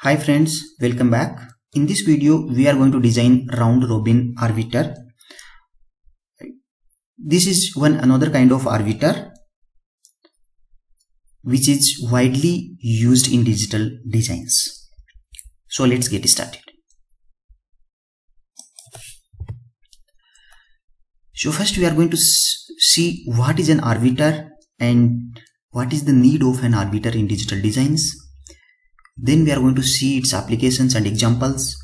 Hi friends, welcome back. In this video, we are going to design round robin arbiter. This is one another kind of arbiter which is widely used in digital designs. So let's get started. So first we are going to see what is an arbiter and what is the need of an arbiter in digital designs. Then we are going to see its applications and examples,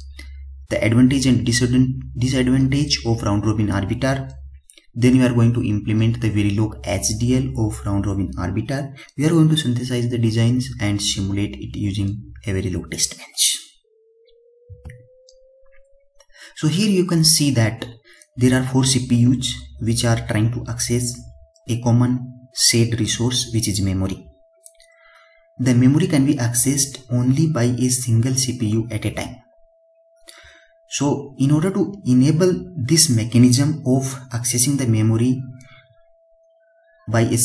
the advantage and disadvantage of round robin arbiter. Then we are going to implement the Verilog HDL of round robin arbiter. We are going to synthesize the designs and simulate it using a Verilog test bench. So here you can see that there are four CPUs which are trying to access a common shared resource which is memory. The memory can be accessed only by a single CPU at a time. So in order to enable this mechanism of accessing the memory by a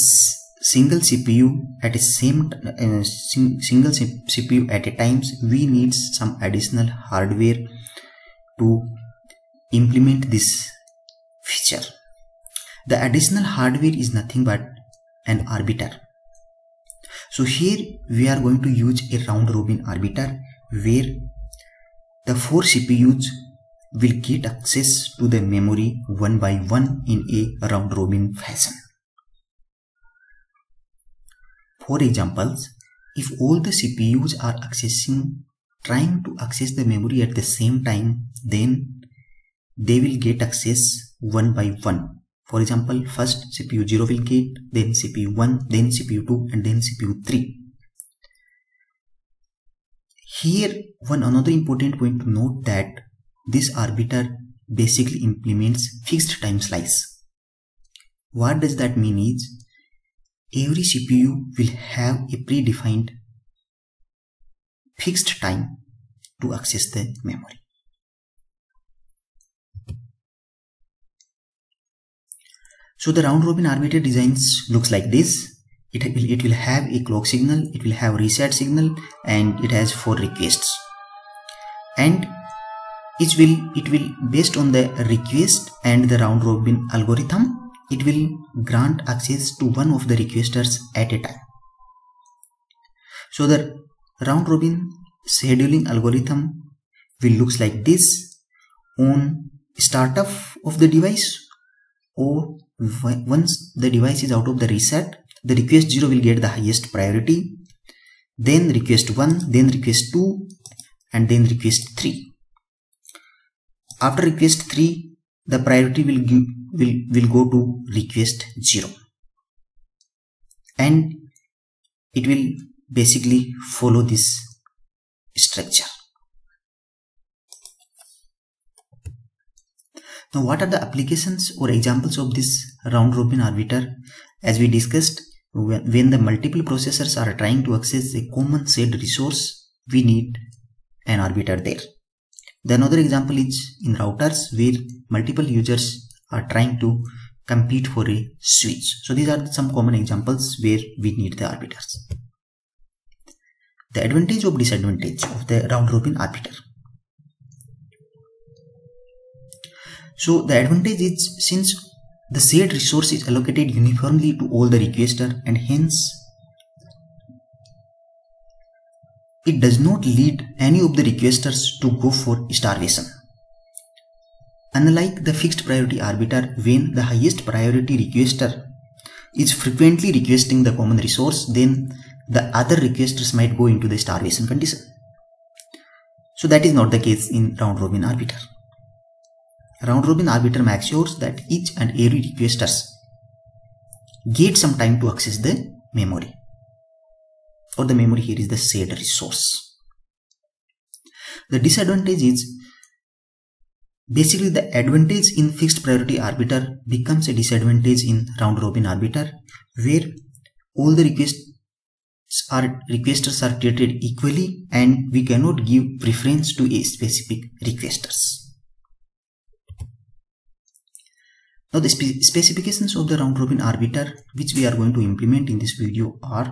single CPU at a same uh, single CPU at a times we need some additional hardware to implement this feature. The additional hardware is nothing but an arbiter. So here we are going to use a round robin arbiter where the four CPUs will get access to the memory one by one in a round robin fashion. For examples, if all the CPUs are accessing trying to access the memory at the same time then they will get access one by one for example, first CPU 0 will get, then CPU 1, then CPU 2 and then CPU 3. Here one another important point to note that this arbiter basically implements fixed time slice. What does that mean is every CPU will have a predefined fixed time to access the memory. So the round robin arbiter designs looks like this. It will, it will have a clock signal, it will have reset signal and it has four requests. And it will it will based on the request and the round robin algorithm, it will grant access to one of the requesters at a time. So the round robin scheduling algorithm will looks like this on startup of the device or once the device is out of the reset the request 0 will get the highest priority then request 1 then request 2 and then request 3 after request 3 the priority will give will will go to request 0 and it will basically follow this structure Now what are the applications or examples of this round robin arbiter? As we discussed, when the multiple processors are trying to access a common shared resource, we need an arbiter there. The another example is in routers where multiple users are trying to compete for a switch. So these are some common examples where we need the arbiters. The advantage or disadvantage of the round robin arbiter. So the advantage is since the shared resource is allocated uniformly to all the requester and hence it does not lead any of the requesters to go for starvation. Unlike the fixed priority arbiter when the highest priority requester is frequently requesting the common resource then the other requesters might go into the starvation condition. So that is not the case in round robin arbiter. Round robin arbiter makes sure that each and every requesters get some time to access the memory or the memory here is the shared resource. The disadvantage is basically the advantage in fixed priority arbiter becomes a disadvantage in round robin arbiter where all the requests are requesters are treated equally and we cannot give preference to a specific requesters. Now the spe specifications of the round robin arbiter which we are going to implement in this video are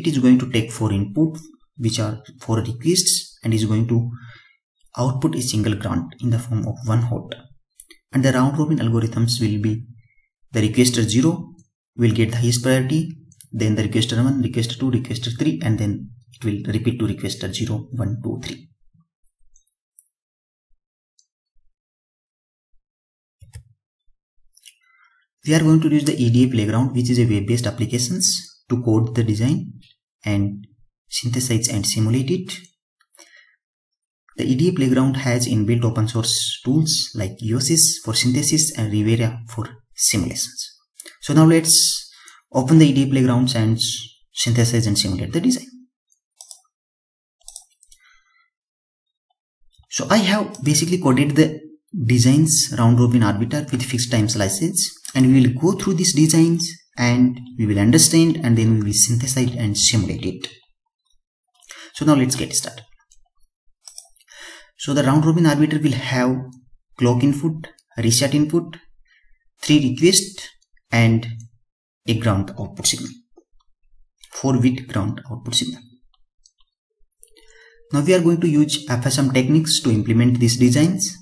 it is going to take four input which are four requests and is going to output a single grant in the form of one hot. And the round robin algorithms will be the requester 0 will get the highest priority then the requester 1 requester 2 requester 3 and then it will repeat to requester 0 1 2 3 we are going to use the EDA playground which is a web-based applications to code the design and synthesize and simulate it the EDA playground has inbuilt open source tools like Yosys for synthesis and Riviera for simulations. So now let's open the EDA playgrounds and synthesize and simulate the design. So I have basically coded the designs round robin arbiter with fixed time slices and we will go through these designs and we will understand and then we will synthesize and simulate it. So now let's get started. So the round robin arbiter will have clock input, reset input, three requests and a ground output signal. 4 bit ground output signal. Now we are going to use FSM techniques to implement these designs.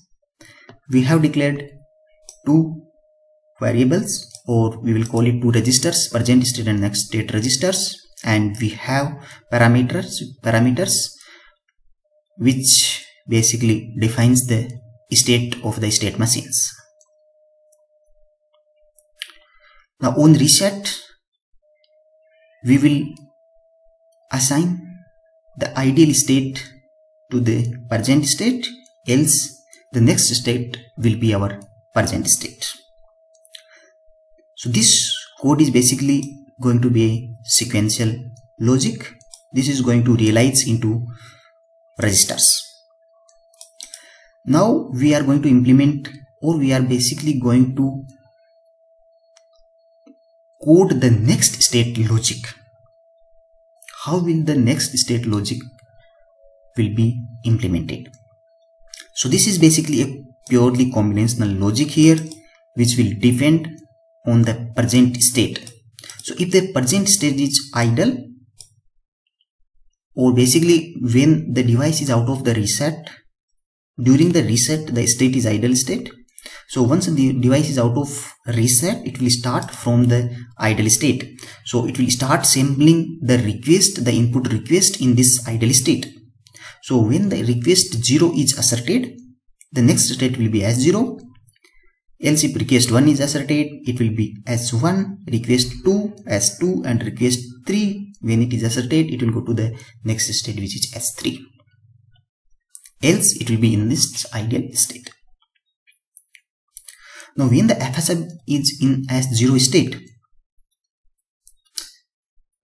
We have declared two variables or we will call it two registers present state and next state registers and we have parameters parameters which basically defines the state of the state machines. Now on reset, we will assign the ideal state to the present state else the next state will be our present state. So this code is basically going to be a sequential logic. This is going to realize into registers now we are going to implement or we are basically going to code the next state logic how will the next state logic will be implemented so this is basically a purely combinational logic here which will depend on the present state. So if the present state is idle or basically when the device is out of the reset during the reset the state is idle state. So once the device is out of reset it will start from the idle state. So it will start sampling the request the input request in this idle state so when the request 0 is asserted the next state will be s0 else if request 1 is asserted it will be s1 request 2 s2 and request 3 when it is asserted it will go to the next state which is s3 else it will be in this ideal state. Now when the FSM is in S0 state,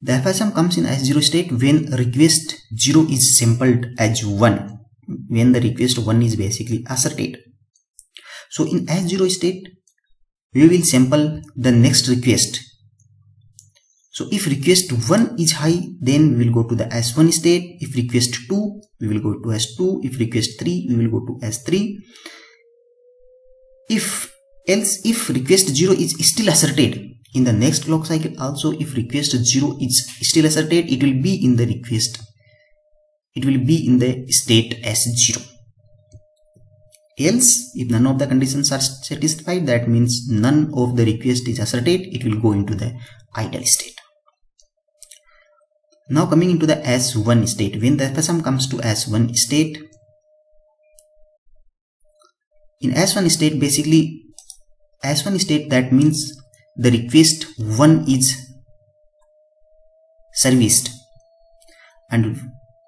the FSM comes in S0 state when request 0 is sampled as 1, when the request 1 is basically asserted. So in S0 state, we will sample the next request so if request 1 is high, then we will go to the S1 state. If request 2, we will go to S2. If request 3, we will go to S3. If else, if request 0 is still asserted in the next clock cycle, also if request 0 is still asserted, it will be in the request. It will be in the state S0. Else, if none of the conditions are satisfied, that means none of the request is asserted, it will go into the idle state. Now coming into the S1 state, when the FSM comes to S1 state, in S1 state basically S1 state that means the request 1 is serviced and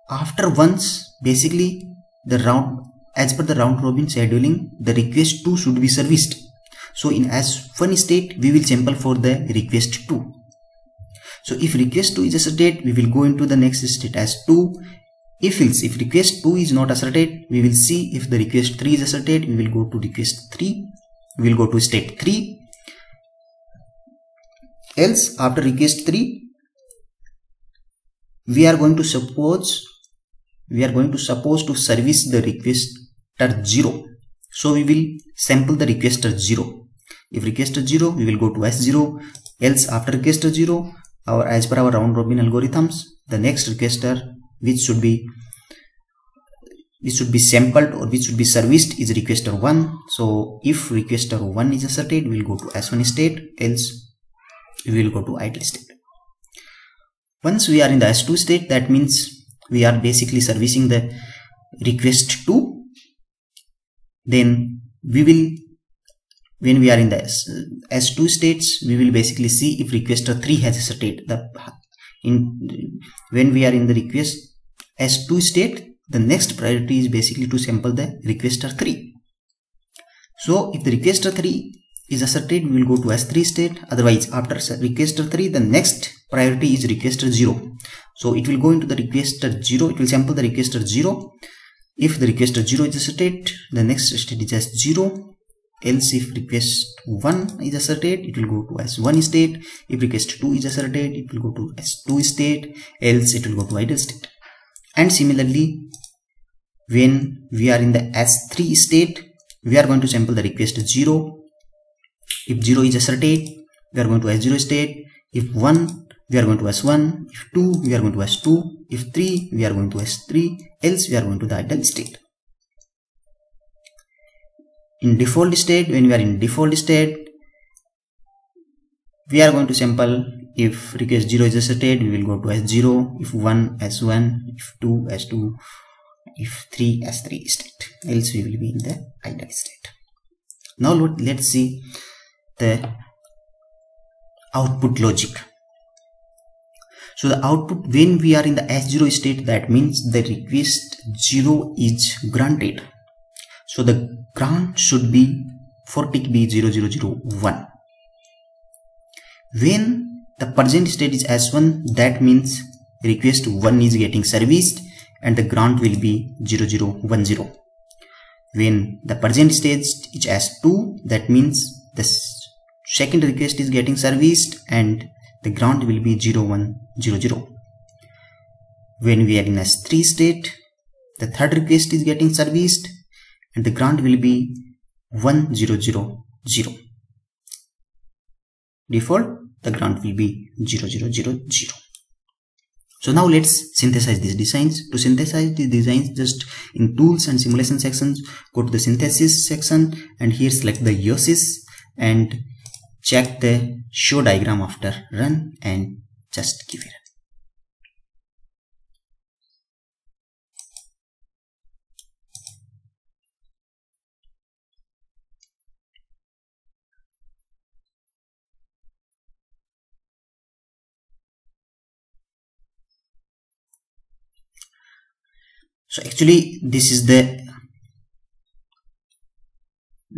after once basically the round as per the round robin scheduling the request 2 should be serviced so in S1 state we will sample for the request 2 so if request 2 is asserted, we will go into the next state as 2. If else, if request 2 is not asserted, we will see if the request 3 is asserted, we will go to request 3. We will go to state 3. Else, after request 3, we are going to suppose, we are going to suppose to service the requester 0. So we will sample the requester 0. If requester 0, we will go to S0. Else, after requester 0, our as per our round robin algorithms the next requester which should be which should be sampled or which should be serviced is requester 1 so if requester 1 is asserted we will go to s1 state else we will go to idle state. Once we are in the s2 state that means we are basically servicing the request 2 then we will when we are in the S, S2 states we will basically see if requester 3 has a state. the in when we are in the request S2 state the next priority is basically to sample the requester 3 so if the requester 3 is asserted we will go to s3 state otherwise after requester 3 the next priority is requester 0 so it will go into the requester 0 it will sample the requester 0 if the requester 0 is asserted the next state is s0 else if request 1 is asserted it will go to s1 state. If request 2 is asserted it will go to s2 state. Else it will go to idle state. And similarly when we are in the S3 state we are going to sample the request 0 if 0 is asserted we are going to S0 state. If 1 we are going to S1 if 2 we are going to S2 if 3 we are going to S3 else we are going to the idle state. In default state when we are in default state we are going to sample. If request 0 is asserted we will go to s0 if 1 s1 if 2 s2 if 3 s3 state. Else we will be in the idle state. Now let's see the output logic. So the output when we are in the s0 state that means the request 0 is granted. So the grant should be for tick b 0001 when the present state is s1 that means request 1 is getting serviced and the grant will be 0010 when the present state is s2 that means the second request is getting serviced and the grant will be 0100 when we are in s3 state the third request is getting serviced and the grant will be 1000 default the grant will be 0000 so now let's synthesize these designs. To synthesize these designs just in tools and simulation sections go to the synthesis section and here select the Yosys and check the show diagram after. Run and just give it. So actually this is the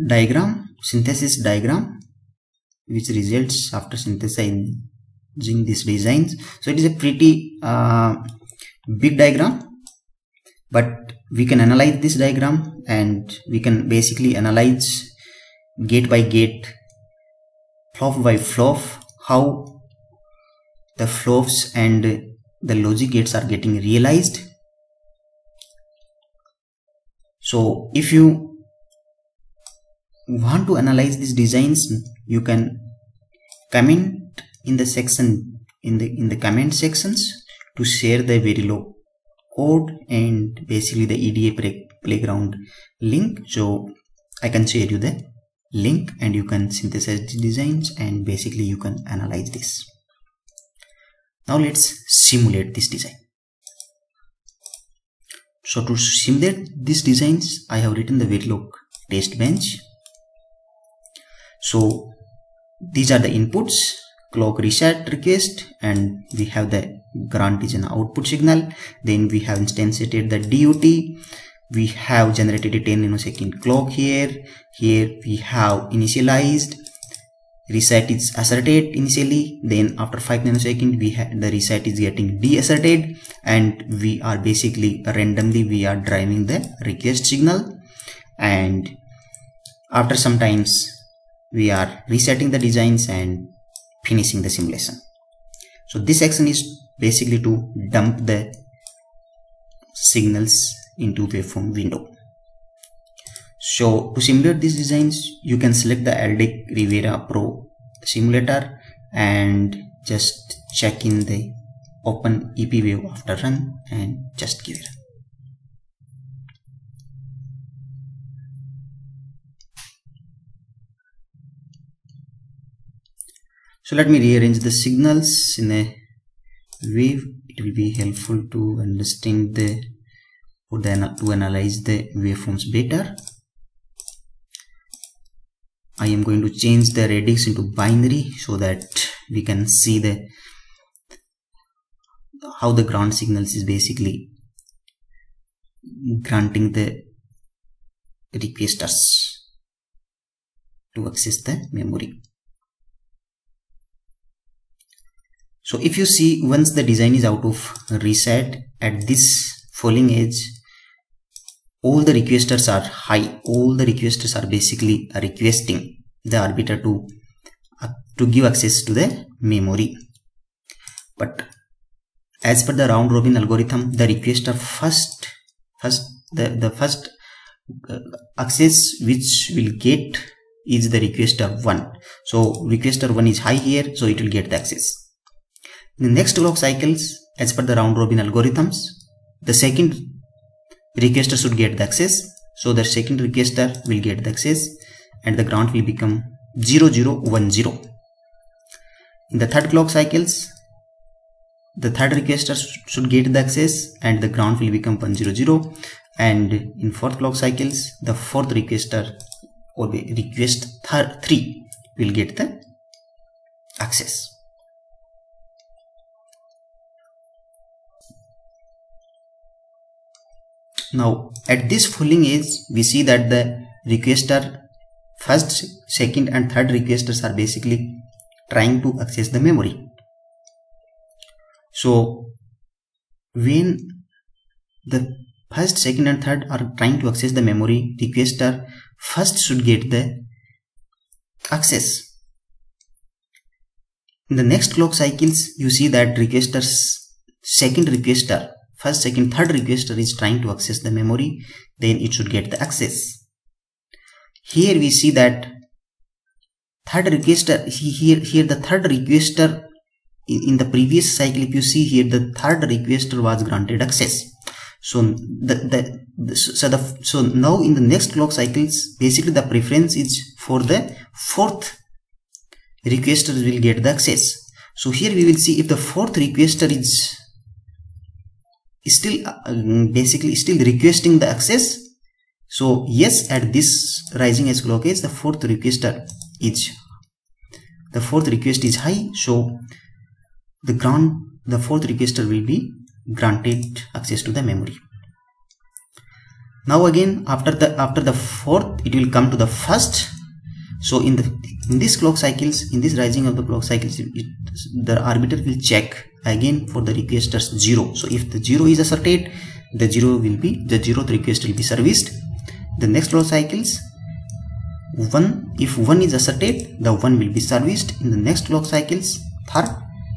diagram synthesis diagram which results after synthesizing these designs. So it is a pretty uh, big diagram but we can analyze this diagram and we can basically analyze gate by gate flop by flop how the flops and the logic gates are getting realized. So if you want to analyze these designs you can comment in the section in the in the comment sections to share the verilog code and basically the eda play, playground link. So i can share you the link and you can synthesize the designs and basically you can analyze this. Now let's simulate this design. So to simulate these designs, I have written the Verilog test bench. So these are the inputs, clock reset request, and we have the grant is an output signal. Then we have instantiated the DUT. We have generated a 10 nanosecond clock here. Here we have initialized reset is asserted initially then after 5 nanosecond we have the reset is getting deasserted and we are basically randomly we are driving the request signal and after some times we are resetting the designs and finishing the simulation so this action is basically to dump the signals into waveform window so to simulate these designs, you can select the Aldec Riviera Pro simulator and just check in the open EP view after run and just give it. So let me rearrange the signals in a wave it will be helpful to understand the or then to analyze the waveforms better. I am going to change the radix into binary so that we can see the how the ground signals is basically granting the requesters to access the memory so if you see once the design is out of reset at this falling edge all the requesters are high. All the requesters are basically requesting the arbiter to uh, to give access to the memory. But as per the round robin algorithm the requester first first the, the first uh, access which will get is the requester 1 so requester 1 is high here so it will get the access in the next clock cycles, as per the round robin algorithms, the second requester should get the access. So the second requester will get the access and the ground will become 0010. In the third clock cycles, the third requester should get the access and the ground will become 100 and in fourth clock cycles the fourth requester or the request 3 will get the access. Now at this falling edge we see that the requester first, second and third requesters are basically trying to access the memory. So when the first, second and third are trying to access the memory, requester first should get the access. In the next clock cycles, you see that requester's second requester first second third requester is trying to access the memory then it should get the access. Here we see that third requester here here the third requester in the previous cycle if you see here the third requester was granted access. So the, the, so the so now in the next clock cycles basically the preference is for the fourth requester will get the access. So here we will see if the fourth requester is still uh, basically still requesting the access. So yes at this rising edge clock edge the fourth requester is the fourth request is high. So the ground the fourth requester will be granted access to the memory. Now again after the after the fourth it will come to the first. So in the in this clock cycles in this rising of the clock cycles it, the arbiter will check again for the requesters 0 so if the 0 is asserted the 0 will be the 0th request will be serviced. The next clock cycles 1 if 1 is asserted the 1 will be serviced. In the next clock cycles third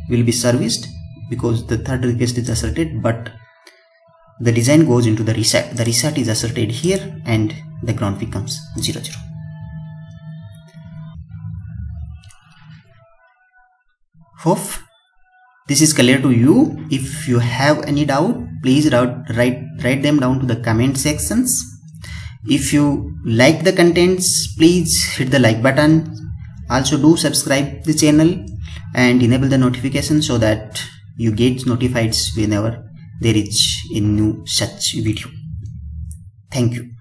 will be serviced because the third request is asserted but the design goes into the reset. The reset is asserted here and the ground becomes 0 0 hope this is clear to you. If you have any doubt please write write them down to the comment sections. If you like the contents please hit the like button. Also do subscribe the channel and enable the notification so that you get notified whenever there is a new such video. Thank you